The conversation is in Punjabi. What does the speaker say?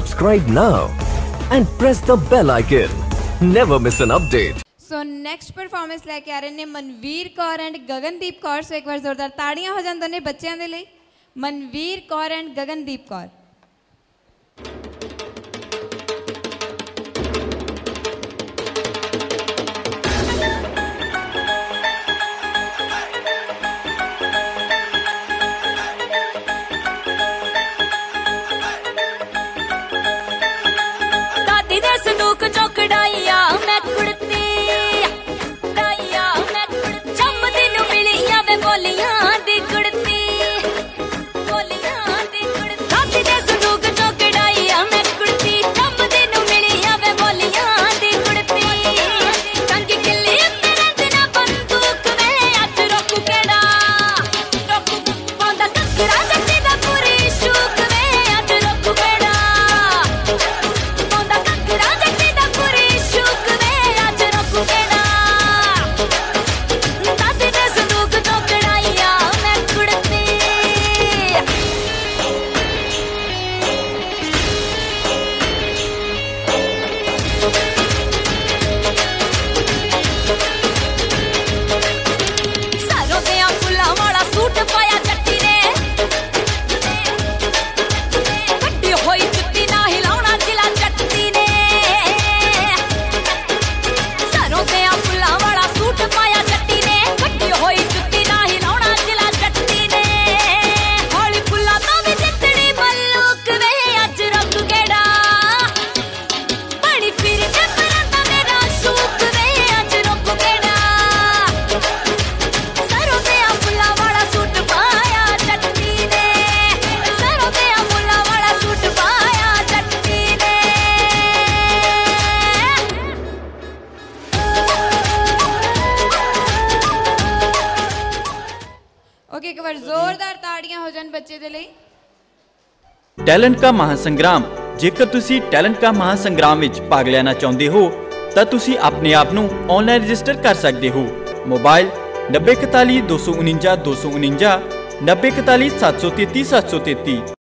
subscribe now and press the bell icon. Never miss an update. So next performance ਲੈ ਕੇ ਆ ਰਹੇ ਨੇ ਮਨਵੀਰ ਕੌਰ ਐਂਡ ਗਗਨਦੀਪ ਕੌਰ ਸੋ, ਇੱਕ ਵਾਰ ਜ਼ੋਰਦਾਰ ਤਾੜੀਆਂ ਹੋ ਜਾਣ ਦੋਨੇ ਬੱਚਿਆਂ ਦੇ ਲਈ ਮਨਵੀਰ ਕੌਰ ਐਂਡ ਗਗਨਦੀਪ ਕੌਰ राजा ਓਕੇ ਇੱਕ ਜ਼ੋਰਦਾਰ ਤਾੜੀਆਂ ਹੋ ਜਾਣ ਬੱਚੇ ਦੇ ਲਈ। ਟੈਲੈਂਟ ਕਾ ਮਹਾਸੰਗਰਾਮ, ਜੇਕਰ ਤੁਸੀਂ ਟੈਲੈਂਟ ਕਾ ਮਹਾਸੰਗਰਾਮ ਵਿੱਚ ਭਾਗ ਲੈਣਾ ਚਾਹੁੰਦੇ ਹੋ, ਤਾਂ ਤੁਸੀਂ ਆਪਣੇ ਆਪ ਨੂੰ ਆਨਲਾਈਨ ਰਜਿਸਟਰ ਕਰ ਸਕਦੇ ਹੋ। ਮੋਬਾਈਲ 9041 249 249 9041 733 733